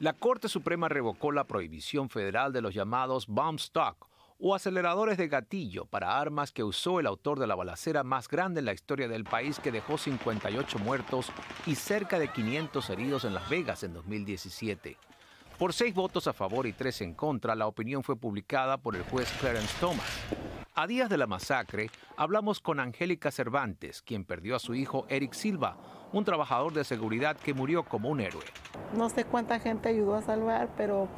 La Corte Suprema revocó la prohibición federal de los llamados bomb stock o aceleradores de gatillo para armas que usó el autor de la balacera más grande en la historia del país que dejó 58 muertos y cerca de 500 heridos en Las Vegas en 2017. Por seis votos a favor y tres en contra, la opinión fue publicada por el juez Clarence Thomas. A días de la masacre, hablamos con Angélica Cervantes, quien perdió a su hijo Eric Silva, un trabajador de seguridad que murió como un héroe. No sé cuánta gente ayudó a salvar, pero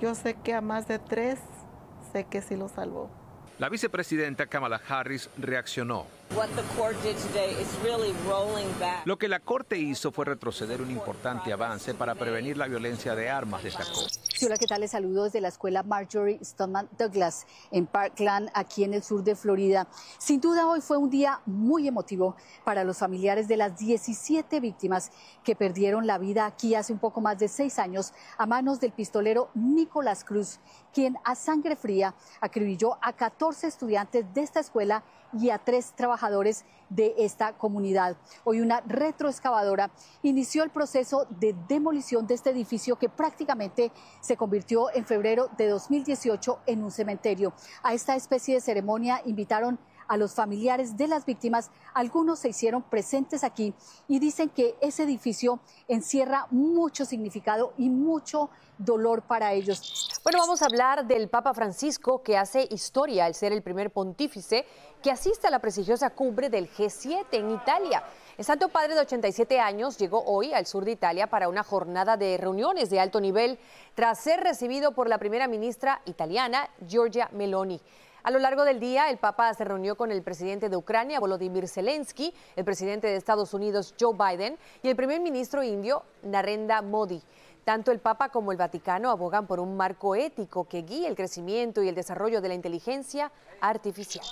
yo sé que a más de tres sé que sí lo salvó. La vicepresidenta Kamala Harris reaccionó. Lo que la Corte hizo fue retroceder un importante avance para prevenir la violencia de armas, destacó. Hola, ¿qué tal? Les saludo desde la escuela Marjorie Stoneman Douglas en Parkland, aquí en el sur de Florida. Sin duda, hoy fue un día muy emotivo para los familiares de las 17 víctimas que perdieron la vida aquí hace un poco más de seis años a manos del pistolero Nicolás Cruz, quien a sangre fría acribilló a 14 estudiantes de esta escuela y a tres trabajadores de esta comunidad. Hoy una retroexcavadora inició el proceso de demolición de este edificio que prácticamente se convirtió en febrero de 2018 en un cementerio. A esta especie de ceremonia invitaron a los familiares de las víctimas. Algunos se hicieron presentes aquí y dicen que ese edificio encierra mucho significado y mucho dolor para ellos. Bueno, vamos a hablar del Papa Francisco que hace historia al ser el primer pontífice que asiste a la prestigiosa cumbre del G7 en Italia. El Santo Padre de 87 años llegó hoy al sur de Italia para una jornada de reuniones de alto nivel tras ser recibido por la primera ministra italiana, Giorgia Meloni. A lo largo del día, el Papa se reunió con el presidente de Ucrania, Volodymyr Zelensky, el presidente de Estados Unidos, Joe Biden, y el primer ministro indio, Narendra Modi. Tanto el Papa como el Vaticano abogan por un marco ético que guíe el crecimiento y el desarrollo de la inteligencia artificial.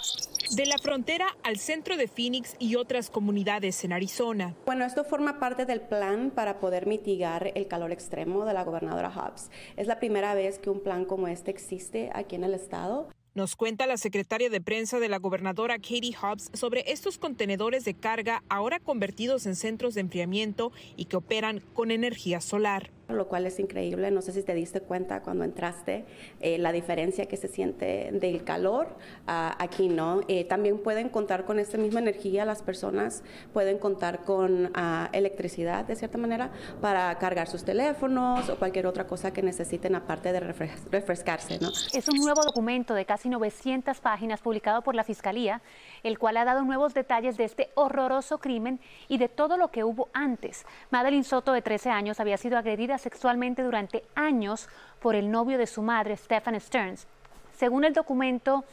De la frontera al centro de Phoenix y otras comunidades en Arizona. Bueno, esto forma parte del plan para poder mitigar el calor extremo de la gobernadora Hobbs. Es la primera vez que un plan como este existe aquí en el estado. Nos cuenta la secretaria de prensa de la gobernadora Katie Hobbs sobre estos contenedores de carga ahora convertidos en centros de enfriamiento y que operan con energía solar lo cual es increíble. No sé si te diste cuenta cuando entraste eh, la diferencia que se siente del calor aquí, ¿no? Eh, también pueden contar con esta misma energía, las personas pueden contar con ah, electricidad de cierta manera para cargar sus teléfonos o cualquier otra cosa que necesiten aparte de refrescarse, ¿no? Es un nuevo documento de casi 900 páginas publicado por la Fiscalía, el cual ha dado nuevos detalles de este horroroso crimen y de todo lo que hubo antes. Madeline Soto, de 13 años, había sido agredida sexualmente durante años por el novio de su madre, Stephen Stearns. Según el documento,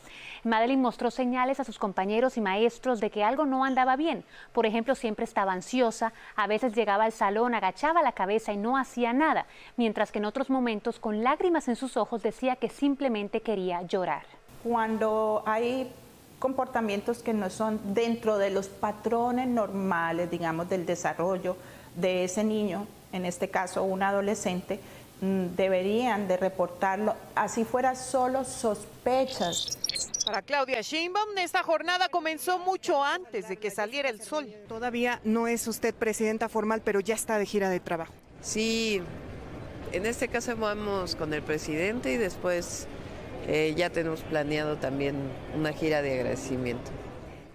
Madeline mostró señales a sus compañeros y maestros de que algo no andaba bien. Por ejemplo, siempre estaba ansiosa, a veces llegaba al salón, agachaba la cabeza y no hacía nada, mientras que en otros momentos, con lágrimas en sus ojos, decía que simplemente quería llorar. Cuando hay comportamientos que no son dentro de los patrones normales, digamos, del desarrollo de ese niño, en este caso un adolescente, mm, deberían de reportarlo, así fuera solo sospechas. Para Claudia Sheinbaum, esta jornada comenzó mucho antes de que saliera el sol. Todavía no es usted presidenta formal, pero ya está de gira de trabajo. Sí, en este caso vamos con el presidente y después eh, ya tenemos planeado también una gira de agradecimiento.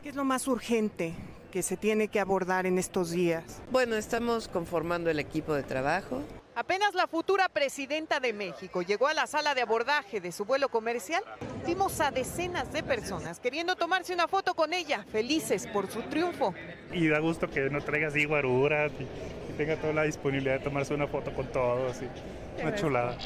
¿Qué es lo más urgente que se tiene que abordar en estos días? Bueno, estamos conformando el equipo de trabajo. Apenas la futura presidenta de México llegó a la sala de abordaje de su vuelo comercial, vimos a decenas de personas queriendo tomarse una foto con ella, felices por su triunfo. Y da gusto que no traigas así guaruras y, tenga toda la disponibilidad de tomarse una foto con todos. Y una chulada.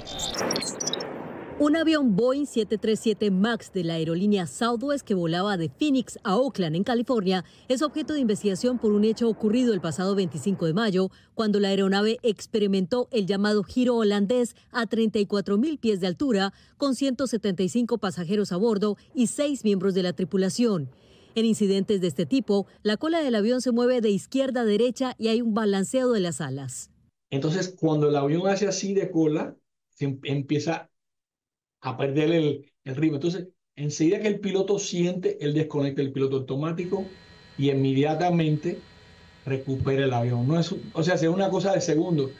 Un avión Boeing 737 MAX de la aerolínea Southwest que volaba de Phoenix a Oakland, en California, es objeto de investigación por un hecho ocurrido el pasado 25 de mayo, cuando la aeronave experimentó el llamado giro holandés a 34 mil pies de altura, con 175 pasajeros a bordo y seis miembros de la tripulación. En incidentes de este tipo, la cola del avión se mueve de izquierda a derecha y hay un balanceo de las alas. Entonces, cuando el avión hace así de cola, se em-, empieza a perder el, el ritmo. Entonces, enseguida que el piloto siente, él desconecta el piloto automático y inmediatamente recupera el avión. No es, o sea, es una cosa de segundos.